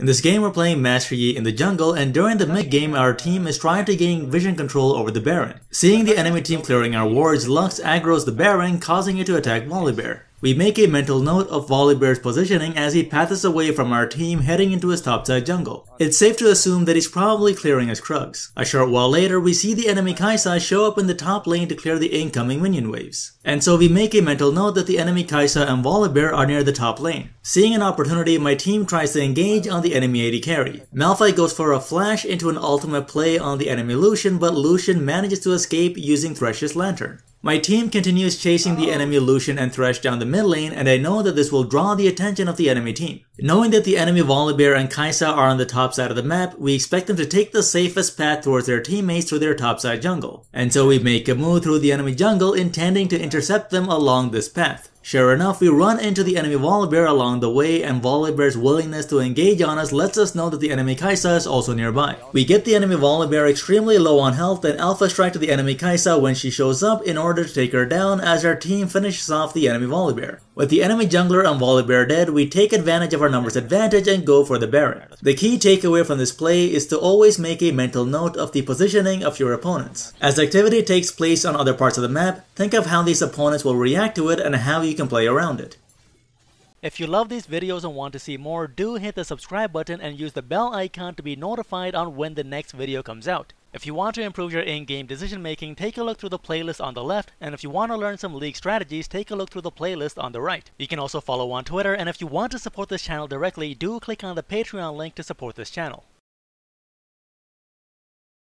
In this game we're playing Master Yi in the jungle and during the mid-game our team is trying to gain vision control over the Baron. Seeing the enemy team clearing our wards, Lux aggroes the Baron causing it to attack Volibear. We make a mental note of Volibear's positioning as he passes away from our team heading into his topside jungle. It's safe to assume that he's probably clearing his Krugs. A short while later, we see the enemy Kai'Sa show up in the top lane to clear the incoming minion waves. And so we make a mental note that the enemy Kai'Sa and Volibear are near the top lane. Seeing an opportunity, my team tries to engage on the enemy AD carry. Malphite goes for a flash into an ultimate play on the enemy Lucian, but Lucian manages to escape using Thresh's Lantern. My team continues chasing the enemy oh. Lucian and Thresh down the mid lane and I know that this will draw the attention of the enemy team. Knowing that the enemy Volibear and Kai'Sa are on the top side of the map, we expect them to take the safest path towards their teammates through their topside jungle. And so we make a move through the enemy jungle intending to intercept them along this path. Sure enough, we run into the enemy Volibear along the way and Volibear's willingness to engage on us lets us know that the enemy Kai'Sa is also nearby. We get the enemy Volibear extremely low on health and alpha strike to the enemy Kai'Sa when she shows up in order to take her down as our team finishes off the enemy Volibear. With the enemy jungler and Volibear dead, we take advantage of our numbers advantage and go for the Baron. The key takeaway from this play is to always make a mental note of the positioning of your opponents. As activity takes place on other parts of the map, think of how these opponents will react to it and how you can play around it. If you love these videos and want to see more, do hit the subscribe button and use the bell icon to be notified on when the next video comes out. If you want to improve your in-game decision making, take a look through the playlist on the left, and if you want to learn some league strategies, take a look through the playlist on the right. You can also follow on Twitter, and if you want to support this channel directly, do click on the Patreon link to support this channel.